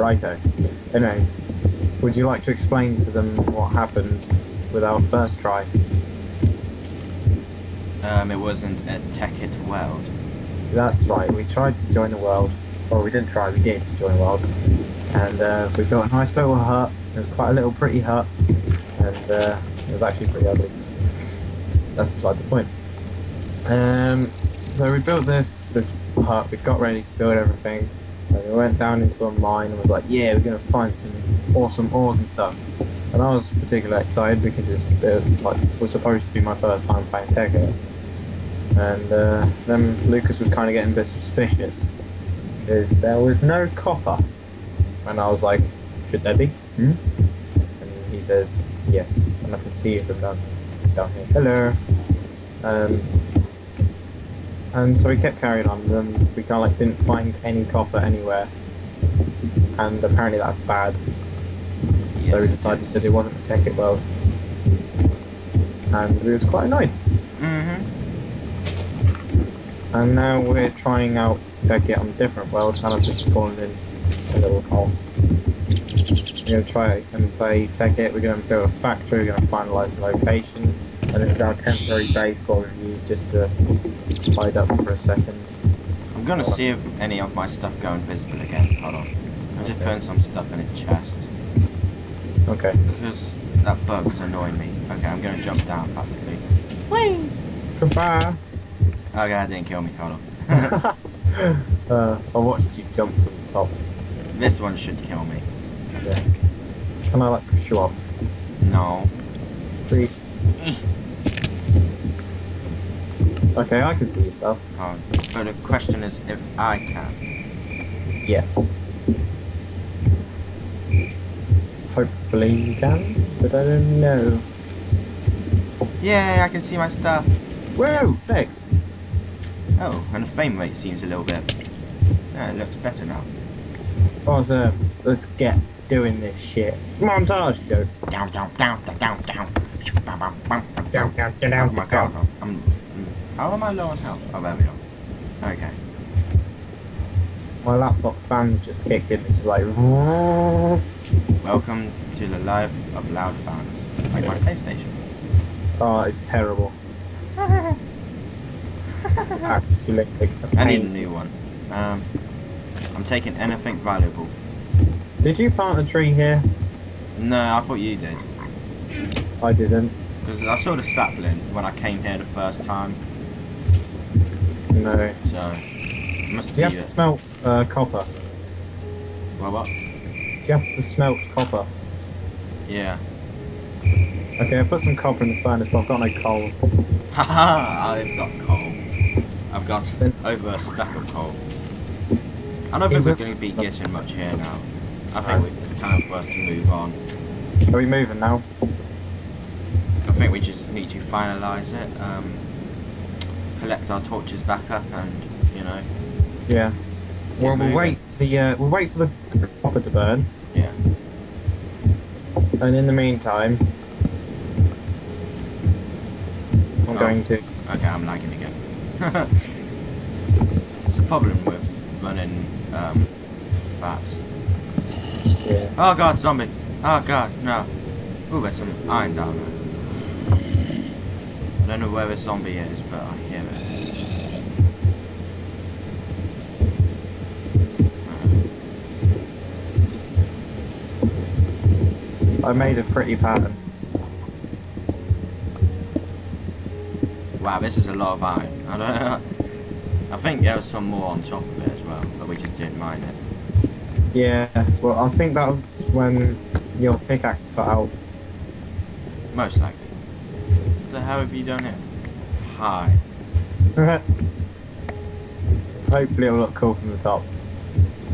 Righto. Anyways, would you like to explain to them what happened with our first try? Um, it wasn't a Tekkit World. That's right, we tried to join the world. Well, we didn't try, we did join the world. And uh, we built a nice little hut. It was quite a little pretty hut. And uh, it was actually pretty ugly. That's beside the point. Um, so we built this, this hut, we got ready to build everything. We went down into a mine and was like, yeah, we're going to find some awesome ores and stuff. And I was particularly excited because it's, it like, was supposed to be my first time playing Tekkit. And uh, then Lucas was kind of getting a bit suspicious because there was no copper. And I was like, should there be? Hmm? And he says, yes. And I can see them down, down here. Hello. Um, and so we kept carrying on. Then we kind of like didn't find any copper anywhere. And apparently that's bad. Yes, so we decided is. that it wasn't a Tekkit world. And we was quite annoyed. Mm-hmm. And now we're trying out Tekkit on different worlds, and I've just fallen in a little hole. We're going to try and play Tekkit, we're going to build a factory, we're going to finalise the location, and then we've temporary base for review just to hide up for a second. I'm gonna see if any of my stuff go invisible again. Hold on. I'm just putting some stuff in a chest. Okay. Because that bug's annoying me. Okay, I'm gonna jump down practically. Whee! Goodbye! Okay, that didn't kill me. Hold on. uh, I watched you jump from the top. this one should kill me. I Yeah. think. Can I like push you off? No. Please? Mm. Okay, I can see your stuff. Oh, but the question is if I can. Yes. Hopefully you can, but I don't know. Yay, I can see my stuff. Whoa! thanks. Oh, and the frame rate seems a little bit. Yeah, it looks better now. Oh, awesome. Let's get doing this shit. Montage jokes. Down, down, down, down, down, down. Bam, bam, bam, bam, Down, down, down, Oh my down. god, I'm, how am I low on health? Oh, there we are. Okay. My laptop fan's just kicked in. It's like. Welcome to the life of loud fans. Like my PlayStation. Oh, it's terrible. Actually, I need a new one. Um, I'm taking anything valuable. Did you plant a tree here? No, I thought you did. I didn't. Because I saw the sapling when I came here the first time. No. So, must Do be you have it. to smelt uh, copper? Well, what? Do you have to smelt copper? Yeah. Okay, I put some copper in the furnace, but I've got no coal. Haha, I've got coal. I've got Then- over a stack of coal. I don't think we're going to be getting much here now. I think we, it's time for us to move on. Are we moving now? I think we just need to finalise it, um, collect our torches back up, and you know, Yeah. Well, we'll wait. The uh, we'll wait for the copper to burn, yeah. and in the meantime, I'm Oh. going to. Okay, I'm lagging again. it's a problem with running um, fast. Yeah. Oh god, zombie! Oh god, no. Ooh, there's some iron down there. I don't know where the zombie is, but I hear it. I made a pretty pattern. Wow, this is a lot of iron. I don't. Know. I think there was some more on top of it as well, but we just didn't mine it. Yeah. Well, I think that was when your pickaxe got out. Most likely. The hell have you done it? Hi. Hopefully, it'll look cool from the top.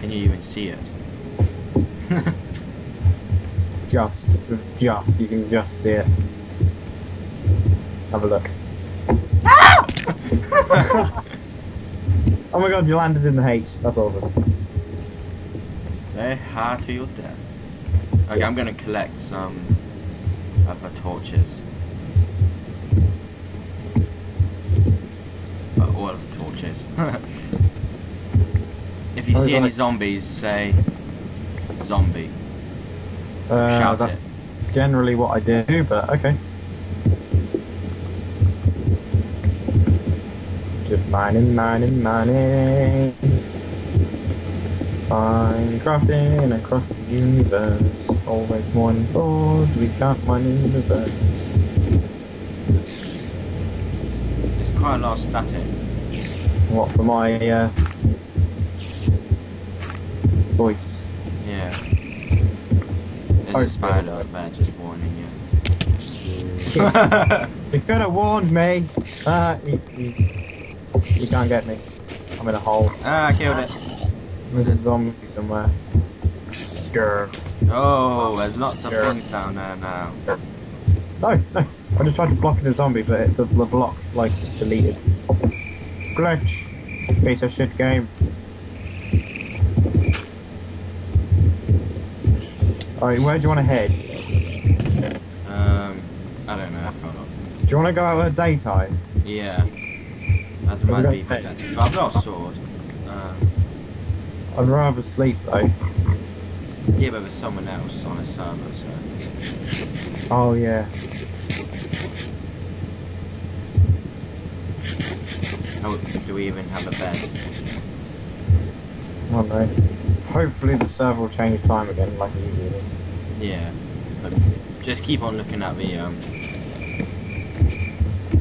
Can you even see it? Just, just, you can just see it. Have a look. Ah! oh my god, you landed in the H. That's awesome. Say hi to your death. Okay, I'm gonna collect some other torches. Uh, all of the torches. if you I see any like- zombies, say zombie. Uh, Shout that's it. generally what I do, but okay. Just mining, mining, mining. I'm crafting across the universe. Always one board, we can't mine in reverse. There's quite a lot of static. What for my uh, voice? Yeah. There's Oh, a spider up there just warning you. He could have warned me. Ah, he, he's, he can't get me. I'm in a hole. ah, I killed it. There's a zombie somewhere. Grr. Oh, there's lots of Sure. things down there now. No, no. I just tried to block the zombie, but it, the, the block like deleted. Glitch. Piece of shit game. Alright, where do you want to head? Um, I don't know. Do you want to go out at daytime? Yeah. That might be better. But I've got a sword. Um, I'd rather sleep though. yeah, but there's someone else on a server, so. Oh yeah. Do we even have a bed? I don't. Hopefully the server will change time again like it usually. Yeah. But just keep on looking at the, um,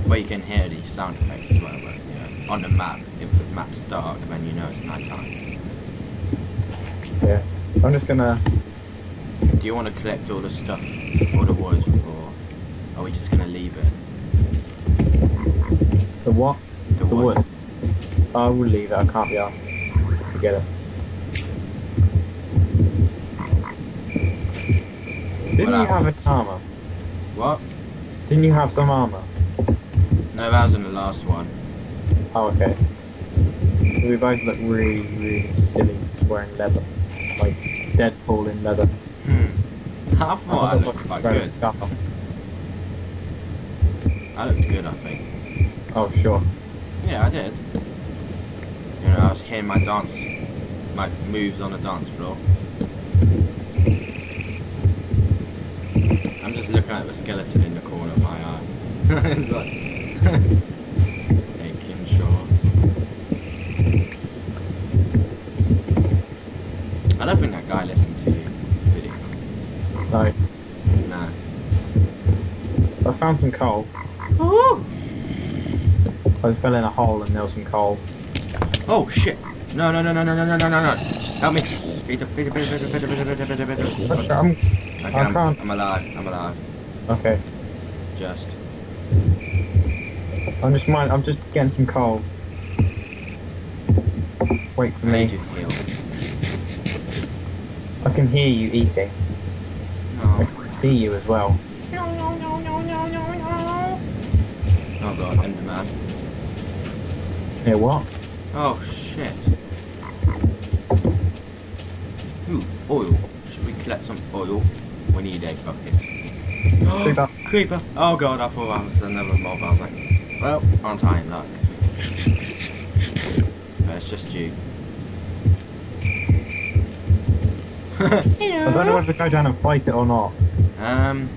where you can hear the sound effects as well, but yeah. On the map, if the map's dark, then you know it's night time. Yeah. I'm just gonna Do you want to collect all the stuff, all the wood, or are we just gonna leave it? the what? The. I will leave it, I can't be asked to get it. Didn't Well, you have an armor? What? Didn't you have some armor? No, that was in the last one. Oh, okay. We both look really, really silly wearing leather. Like Deadpool in leather. Hmm. I thought I look looked quite good. scarf. I looked good, I think. Oh, sure. Yeah, I did. You know, I was hearing my dance, my moves on the dance floor. I'm just looking at the skeleton in the corner of my eye. it's like making sure. I don't think that guy listened to you. Did he? No. No. I found some coal. I fell in a hole and some coal. Oh shit! No no no no no no no no no no! Help me! Peter, Peter, Peter, Peter, Peter, Peter, Peter, Peter, Peter. Okay, I'm, Okay, I I'm, can't. I'm alive. I'm alive. okay. Just. I'm just mind. I'm just getting some coal. Wait for I me. I can hear you eating. I can see you as well. Oh god, Enderman. Yeah, what? Oh shit. Ooh, oil. Should we collect some oil? We need a bucket. Creeper. Creeper. Oh god, I thought I was another mob. I was like, well, aren't I in luck? Uh, it's just you. I don't know whether to go down and fight it or not. Um.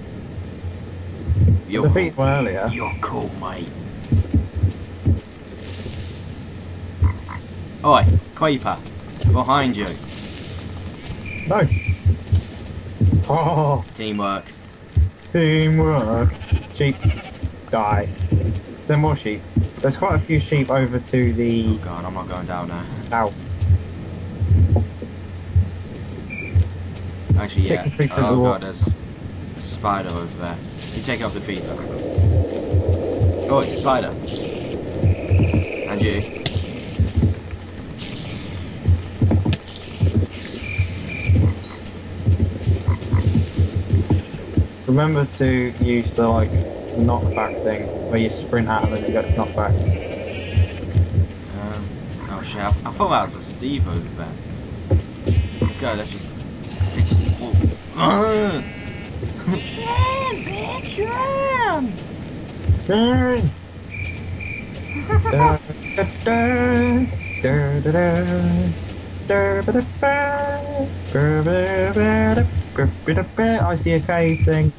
You're defeated cool. one earlier. You're cool, mate. Oi, Creeper. Behind you. No. Oh, Teamwork. teamwork. Sheep. Die. Is there more sheep? There's quite a few sheep over to Oh the. god, I'm not going down there. Ow. Actually, Take yeah. the picture Oh the god, there's a spider over there. You take off the Creeper. Oh, it's a spider. And you. Remember to use the like knockback thing where you sprint at them and you get knockback. Um, oh shit, I, I thought that was a Steve over there. Let's go, let's just. Whoa. yeah, bitch, run! Burn! Da, da, da, da, da, da. I see a cave thing.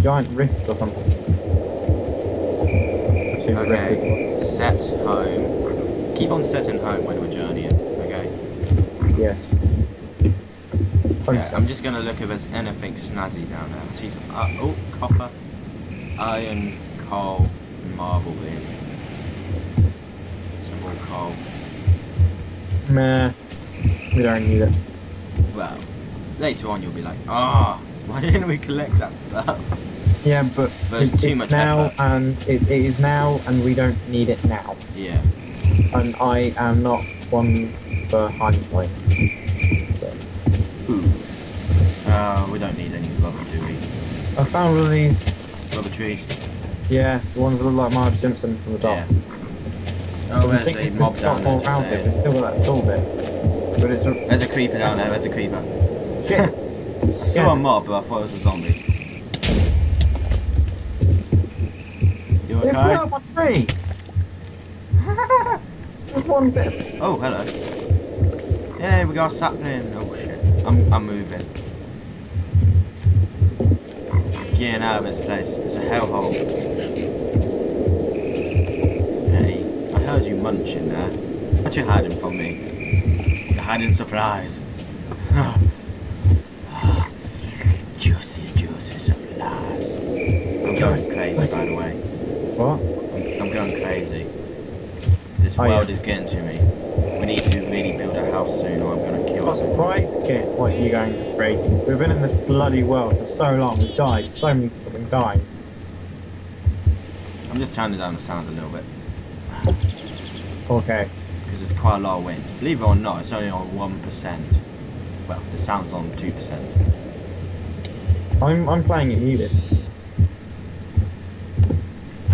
Giant rift or something. Okay. Set home. Keep on setting home when we're journeying, okay? Yes. Yeah, I'm just gonna look if there's anything snazzy down there. See some uh, oh copper, iron, coal, marble in. Some more coal. Meh. We don't need it. Well, later on you'll be like, ah, why didn't we collect that stuff? Yeah, but, But it's too it's much now effort. and it, it is now and we don't need it now. Yeah. And I am not one for hindsight. So, Ooh. Uh, we don't need any rubber, do we? I found one of these, Rubber trees. yeah, the ones that look like Marge Simpson from the top. Yeah. Oh, there's a there's mob down there. more Just around it, saying. but still got that tall bit. But it's a There's a creeper down there. There's a creeper. Shit. I saw a mob, but I thought it was a zombie. You okay? out my tree. There's one bit. Oh, hello. Yeah, we got a sapling. Oh shit. I'm I'm moving. Getting out of this place. It's a hellhole. Hey, I heard you munching there. What you hiding from me? You're hiding supplies. Oh. I'm going crazy, by the way. What? I'm, I'm going crazy. This Oh, world yeah. is getting to me. We need to really build a house soon or I'm gonna kill I'm us. surprised it's getting what you going crazy. We've been in this bloody world for so long. We've died. So many people have died. I'm just turning down the sound a little bit. Okay. Because there's quite a lot of wind. Believe it or not, it's only on 1%. Well, the sound's on 2%. I'm I'm playing it muted.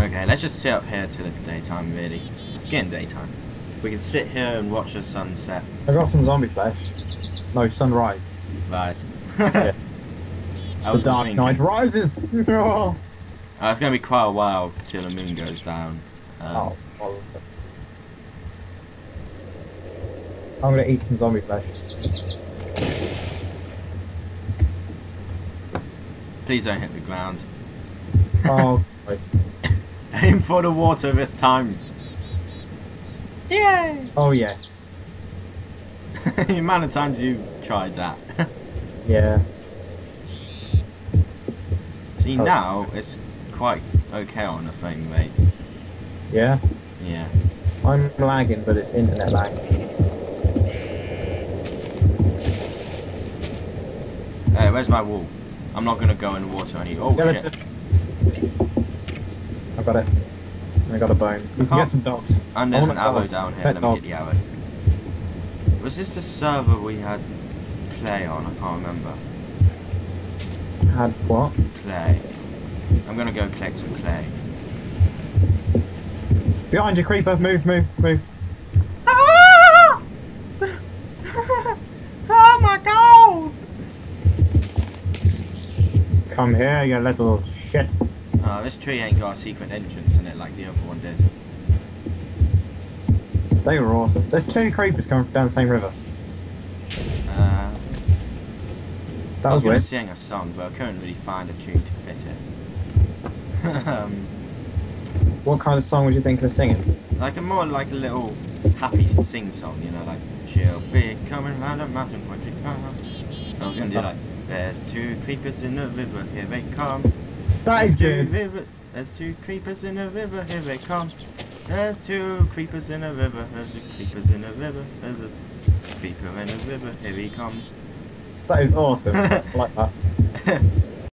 Okay, let's just sit up here till it's daytime, really. It's getting daytime. We can sit here and watch the sunset. I got some zombie flesh. No, sunrise. Rise. Yeah. I The was dark thinking, night rises. oh, Uh, it's going to be quite a while till the moon goes down. Um, oh. I'm gonna eat some zombie flesh. Please don't hit the ground. Oh, Christ. Aim for the water this time. Yay! oh yes. the amount of times you've tried that. Yeah. See, Oh. now it's quite okay on the frame mate. Yeah. Yeah. I'm lagging, but it's internet lag. Hey, where's my wall? I'm not gonna go in the water any. Oh shit. Skeleton. I got it. I got a bone. You can can't- get some dogs. And there's an a arrow down here. Let me dog. get the arrow. Was this the server we had play on? I can't remember. Had what? Clay. I'm gonna go collect some clay. Behind you, creeper. Move, move, move. Ah! oh my god! Come here, you little shit. Oh, this tree ain't got a secret entrance in it like the other one did. They were awesome. There's two creepers coming down the same river. Uh, That I was was gonna weird. sing a song, but I couldn't really find a tune to fit it. um, What kind of song would you think of singing? like a more like a little happy sing song, you know, like she'll be coming round a mountain when she comes. I was gonna do like, there's two creepers in the river, here they come. That is good. river- there's two creepers in the river, here they come. There's two creepers in the river, there's two creepers in the river, there's a creeper in the river, here he comes. That is awesome. I like that.